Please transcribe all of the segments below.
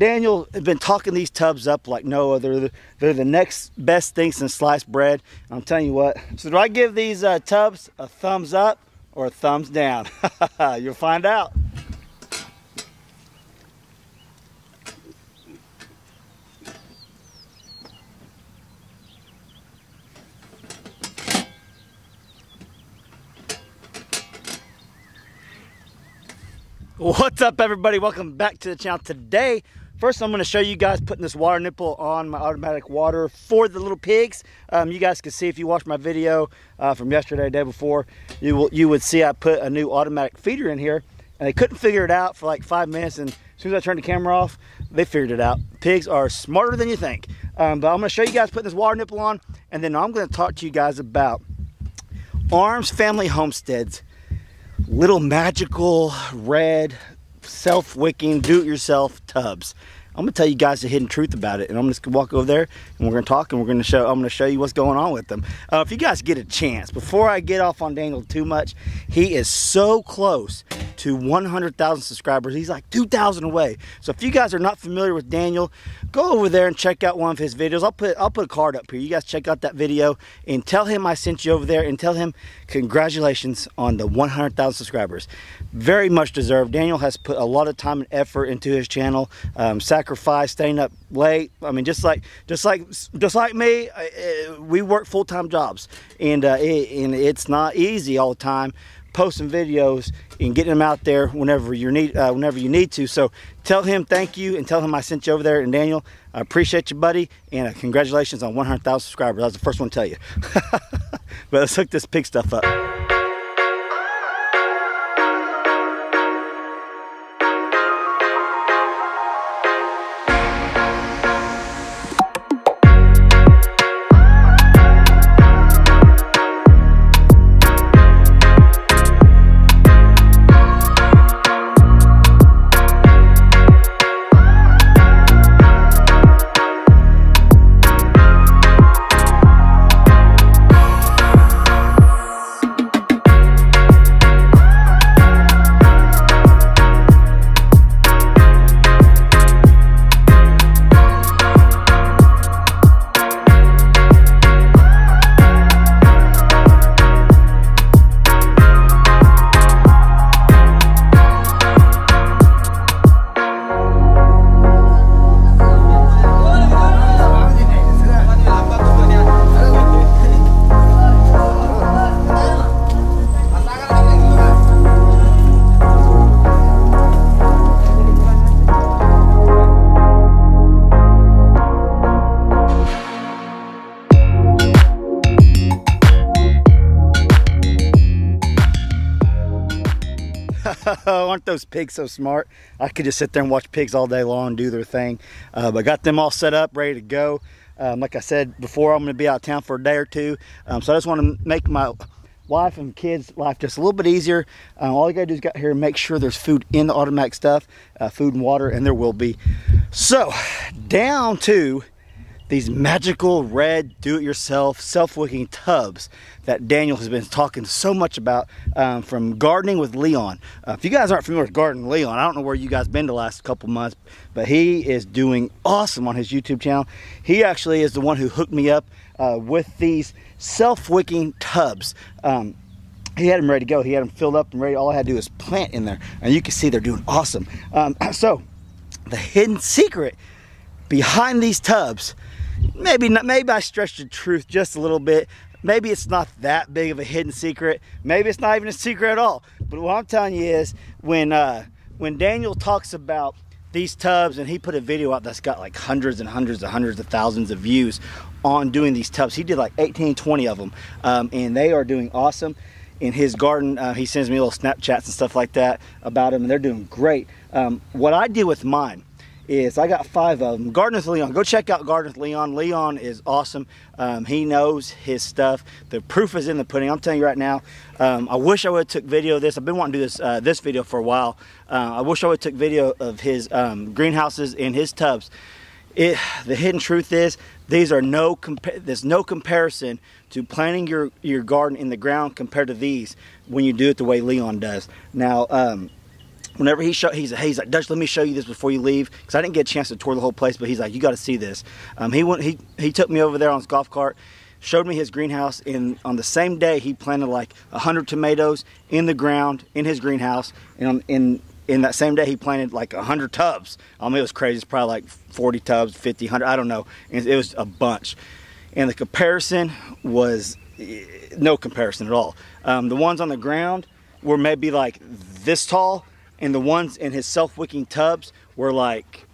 Daniel has been talking these tubs up like no other. They're the next best thing since sliced bread. I'm telling you what. So do I give these uh, tubs a thumbs up or a thumbs down? You'll find out. What's up everybody? Welcome back to the channel. Today, first I'm going to show you guys putting this water nipple on my automatic water for the little pigs. Um, you guys can see if you watch my video uh, from yesterday, day before, you, will, you would see I put a new automatic feeder in here and they couldn't figure it out for like five minutes and as soon as I turned the camera off, they figured it out. Pigs are smarter than you think. Um, but I'm going to show you guys putting this water nipple on and then I'm going to talk to you guys about Arms Family Homesteads little magical red self-wicking do-it-yourself tubs. I'm gonna tell you guys the hidden truth about it, and I'm just gonna walk over there and we're gonna talk and we're gonna show. I'm gonna show you what's going on with them. Uh, if you guys get a chance, before I get off on Daniel too much, he is so close to 100,000 subscribers. He's like 2,000 away. So if you guys are not familiar with Daniel, go over there and check out one of his videos. I'll put I'll put a card up here. You guys check out that video and tell him I sent you over there and tell him congratulations on the 100,000 subscribers. Very much deserved. Daniel has put a lot of time and effort into his channel, um, sacrifice, staying up late. I mean, just like just like just like me, uh, uh, we work full time jobs, and uh, it, and it's not easy all the time posting videos and getting them out there whenever you need uh, whenever you need to. So tell him thank you and tell him I sent you over there. And Daniel, I appreciate you, buddy, and uh, congratulations on 100,000 subscribers. I was the first one to tell you. but let's hook this pig stuff up. Aren't those pigs so smart? I could just sit there and watch pigs all day long do their thing. Uh, but got them all set up, ready to go. Um, like I said before, I'm going to be out of town for a day or two. Um, so I just want to make my wife and kids' life just a little bit easier. Uh, all you got to do is get here and make sure there's food in the automatic stuff, uh, food and water, and there will be. So down to these magical red do-it-yourself self-wicking tubs that Daniel has been talking so much about um, from gardening with Leon. Uh, if you guys aren't familiar with gardening Leon, I don't know where you guys been the last couple months, but he is doing awesome on his YouTube channel. He actually is the one who hooked me up uh, with these self-wicking tubs. Um, he had them ready to go. He had them filled up and ready. All I had to do is plant in there. And you can see they're doing awesome. Um, so the hidden secret behind these tubs maybe not, maybe I stretched the truth just a little bit. Maybe it's not that big of a hidden secret. Maybe it's not even a secret at all. But what I'm telling you is when uh, when Daniel talks about these tubs and he put a video out that's got like hundreds and hundreds and hundreds of thousands of views on doing these tubs. He did like 18, 20 of them um, and they are doing awesome in his garden. Uh, he sends me little Snapchats and stuff like that about them and they're doing great. Um, what I did with mine is I got five of them. Garden with Leon. Go check out Garden with Leon. Leon is awesome. Um, he knows his stuff. The proof is in the pudding. I'm telling you right now. Um, I wish I would have took video of this. I've been wanting to do this uh, this video for a while. Uh, I wish I would have took video of his um, greenhouses and his tubs. It, the hidden truth is these are no there's no comparison to planting your your garden in the ground compared to these when you do it the way Leon does. Now um, whenever he showed, he's, he's like Dutch let me show you this before you leave. Because I didn't get a chance to tour the whole place but he's like you got to see this. Um, he went he he took me over there on his golf cart showed me his greenhouse and on the same day he planted like 100 tomatoes in the ground in his greenhouse and on, in in that same day he planted like 100 tubs. I mean it was crazy. It's probably like 40 tubs 50 100 I don't know. And it was a bunch. And the comparison was eh, no comparison at all. Um, the ones on the ground were maybe like this tall and the ones in his self-wicking tubs were like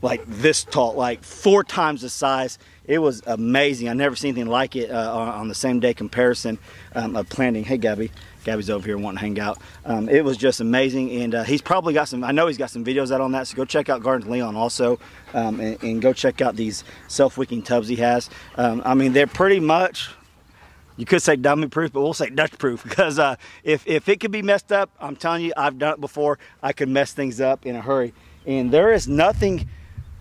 like this tall like four times the size. It was amazing. I never seen anything like it uh, on the same day comparison um, of planting. Hey gabby. Gabby's over here wanting to hang out. Um, it was just amazing. And uh, he's probably got some i know he's got some videos out on that so go check out gardens leon also um, and, and, go check out these self-wicking tubs he has. Um, i mean they're pretty much you could say dummy proof, but we'll say Dutch proof because uh, if, if it could be messed up, I'm telling you, I've done it before. I could mess things up in a hurry. And there is nothing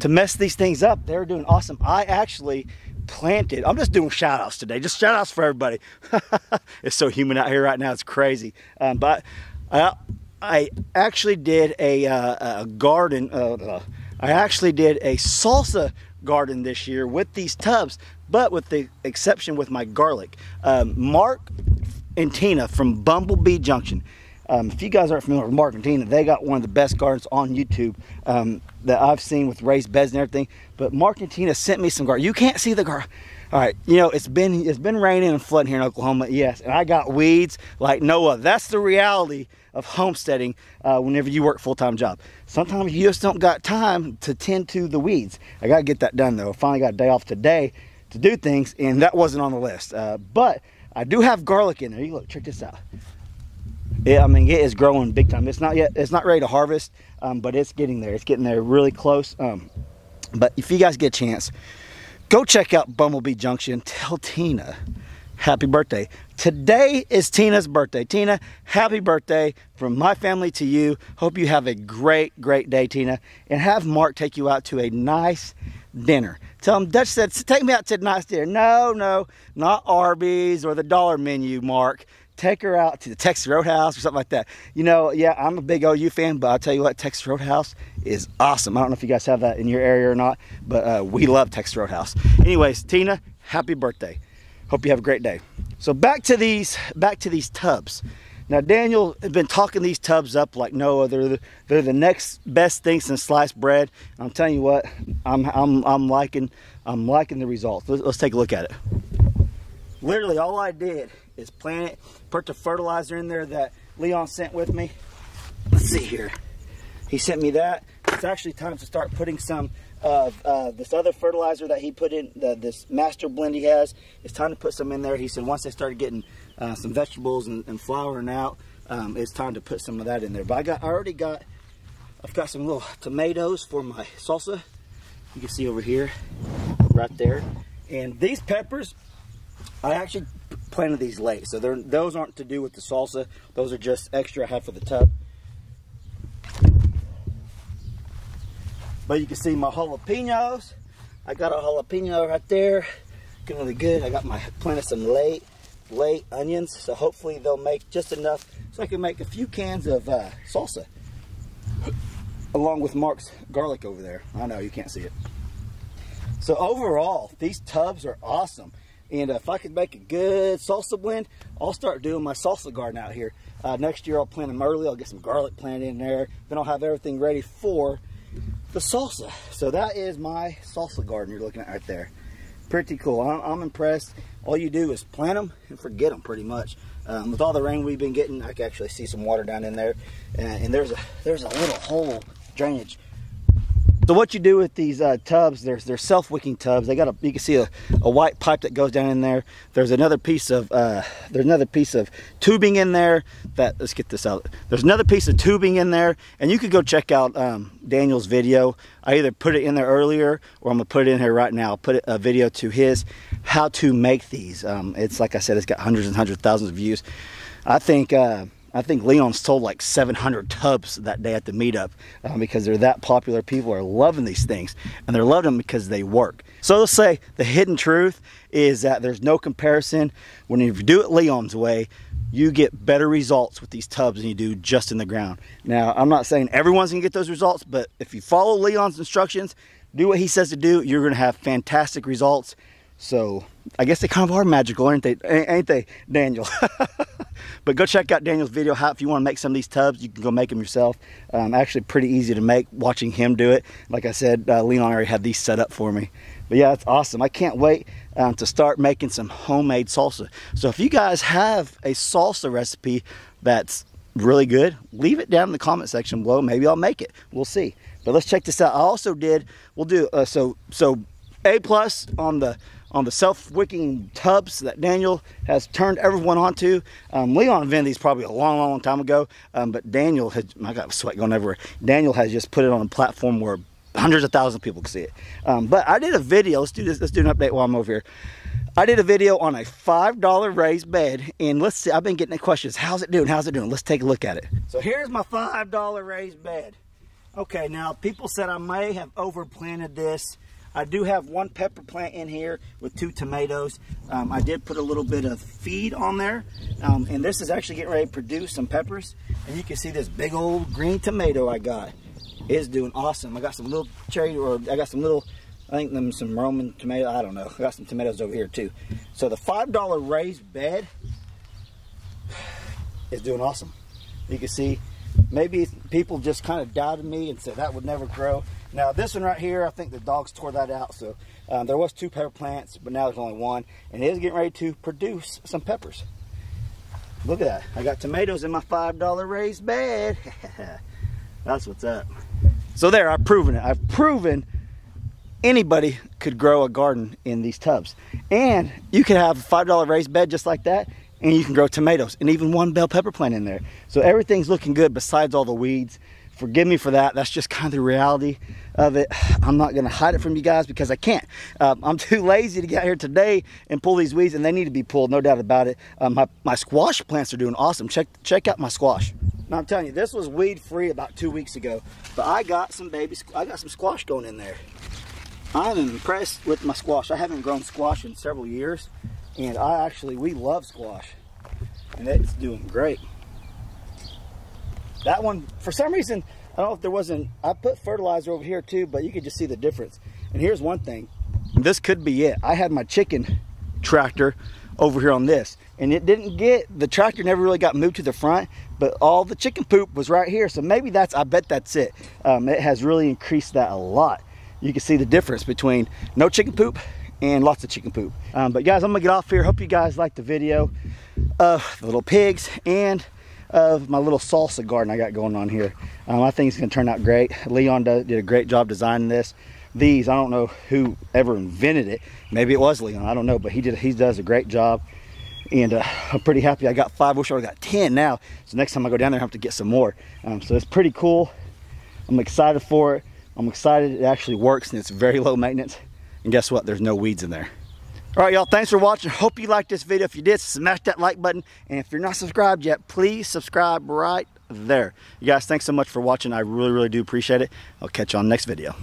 to mess these things up. They're doing awesome. I actually planted, I'm just doing shout outs today, just shout outs for everybody. it's so humid out here right now, it's crazy. Um, but I, I actually did a, uh, a garden, uh, uh I actually did a salsa garden this year with these tubs, but with the exception with my garlic. Um, Mark and Tina from Bumblebee Junction. Um, if you guys aren't familiar with Mark and Tina, they got one of the best gardens on YouTube um, that I've seen with raised beds and everything. But Mark and Tina sent me some garden. You can't see the garden. All right, you know it's been it's been raining and flooding here in Oklahoma, yes, and I got weeds like Noah. That's the reality of homesteading uh, whenever you work full-time job. Sometimes you just don't got time to tend to the weeds. I got to get that done though. I finally got a day off today to do things and that wasn't on the list. Uh, but I do have garlic in there. You look, check this out. Yeah, I mean, it is growing big time. It's not yet, it's not ready to harvest, um, but it's getting there. It's getting there really close. Um, but if you guys get a chance, go check out Bumblebee Junction. Tell Tina happy birthday. Today is Tina's birthday. Tina, happy birthday from my family to you. Hope you have a great, great day, Tina. And have Mark take you out to a nice dinner. Tell him Dutch said, take me out to nice dinner. No, no, not Arby's or the dollar menu, Mark. Take her out to the Texas Roadhouse or something like that. You know, yeah, I'm a big OU fan, but I'll tell you what, Texas Roadhouse is awesome. I don't know if you guys have that in your area or not, but uh, we love Texas Roadhouse. Anyways, Tina, happy birthday. Hope you have a great day. So back to these, back to these tubs. Now Daniel has been talking these tubs up like no other. They're the next best thing since sliced bread. I'm telling you what, I'm I'm I'm liking I'm liking the results. Let's, let's take a look at it. Literally all I did is plant it, put the fertilizer in there that Leon sent with me. Let's see here. He sent me that. It's actually time to start putting some of uh, this other fertilizer that he put in, the, this master blend he has. It's time to put some in there. He said once they started getting uh, some vegetables and, and flowering out, um, it's time to put some of that in there. But I got, I already got, I've got some little tomatoes for my salsa. You can see over here, right there. And these peppers, I actually planted these late. So they're those aren't to do with the salsa. Those are just extra I have for the tub. But you can see my jalapenos. I got a jalapeno right there. Looking really good. I got my planted some late, late onions. So hopefully they'll make just enough so I can make a few cans of uh, salsa. Along with Mark's garlic over there. I know you can't see it. So overall, these tubs are awesome. And if I could make a good salsa blend, I'll start doing my salsa garden out here. Uh, next year I'll plant them early. I'll get some garlic planted in there. Then I'll have everything ready for the salsa. So that is my salsa garden you're looking at right there. Pretty cool. I'm, I'm impressed. All you do is plant them and forget them pretty much. Um, with all the rain we've been getting, I can actually see some water down in there. And, and there's a there's a little hole drainage so what you do with these uh, tubs, there's they're self-wicking tubs. They got a you can see a, a white pipe that goes down in there. There's another piece of uh, there's another piece of tubing in there. That let's get this out. There's another piece of tubing in there, and you could go check out um, Daniel's video. I either put it in there earlier or I'm gonna put it in here right now. I'll put a video to his how to make these. Um, it's like I said, it's got hundreds and hundreds of thousands of views. I think. Uh, I think Leon sold like 700 tubs that day at the meetup uh, because they're that popular. People are loving these things and they're loving them because they work. So let's say the hidden truth is that there's no comparison. When you do it Leon's way, you get better results with these tubs than you do just in the ground. Now, I'm not saying everyone's gonna get those results, but if you follow Leon's instructions, do what he says to do, you're gonna have fantastic results. So I guess they kind of are magical, aren't they? Ain't they, Daniel? but go check out Daniel's video. How if you want to make some of these tubs, you can go make them yourself. Um, actually, pretty easy to make. Watching him do it, like I said, uh, Leon already had these set up for me. But yeah, it's awesome. I can't wait um, to start making some homemade salsa. So if you guys have a salsa recipe that's really good, leave it down in the comment section below. Maybe I'll make it. We'll see. But let's check this out. I also did. We'll do uh, so. So a plus on the on the self-wicking tubs that Daniel has turned everyone onto. Um, Leon invented these probably a long, long time ago, um, but Daniel had, I got sweat going everywhere. Daniel has just put it on a platform where hundreds of thousands of people can see it. Um, but I did a video, let's do this, let's do an update while I'm over here. I did a video on a $5 raised bed, and let's see, I've been getting the questions. How's it doing? How's it doing? Let's take a look at it. So here's my $5 raised bed. Okay, now people said I may have overplanted this. I do have one pepper plant in here with two tomatoes. Um, I did put a little bit of feed on there. Um, and this is actually getting ready to produce some peppers. And you can see this big old green tomato I got is doing awesome. I got some little cherry, or I got some little, I think them some Roman tomato. I don't know. I got some tomatoes over here too. So the $5 raised bed is doing awesome. You can see maybe people just kind of doubted me and said that would never grow. Now this one right here, I think the dogs tore that out. So um, there was two pepper plants, but now there's only one. And it is getting ready to produce some peppers. Look at that. I got tomatoes in my $5 raised bed. That's what's up. So there, I've proven it. I've proven anybody could grow a garden in these tubs. And you can have a $5 raised bed just like that, and you can grow tomatoes and even one bell pepper plant in there. So everything's looking good besides all the weeds. Forgive me for that. That's just kind of the reality of it. I'm not going to hide it from you guys because I can't. Um, I'm too lazy to get here today and pull these weeds, and they need to be pulled, no doubt about it. Um, my, my squash plants are doing awesome. Check, check out my squash. Now I'm telling you, this was weed free about two weeks ago, but I got some baby, I got some squash going in there. I'm impressed with my squash. I haven't grown squash in several years, and I actually, we love squash, and it's doing great. That one, for some reason, I don't know if there wasn't, I put fertilizer over here too, but you could just see the difference. And here's one thing, this could be it. I had my chicken tractor over here on this and it didn't get, the tractor never really got moved to the front, but all the chicken poop was right here. So maybe that's, I bet that's it. Um, it has really increased that a lot. You can see the difference between no chicken poop and lots of chicken poop. Um, but guys, I'm gonna get off here. Hope you guys liked the video of the little pigs and of my little salsa garden I got going on here. Um, I think it's gonna turn out great. Leon did a great job designing this. These, I don't know who ever invented it. Maybe it was Leon, I don't know, but he did. he does a great job. And uh, I'm pretty happy I got five, wish I got 10 now. So next time I go down there, I have to get some more. Um, so it's pretty cool. I'm excited for it. I'm excited it actually works and it's very low maintenance. And guess what? There's no weeds in there. All right, y'all, thanks for watching. Hope you liked this video. If you did, smash that like button. And if you're not subscribed yet, please subscribe right there. You guys, thanks so much for watching. I really, really do appreciate it. I'll catch you on the next video.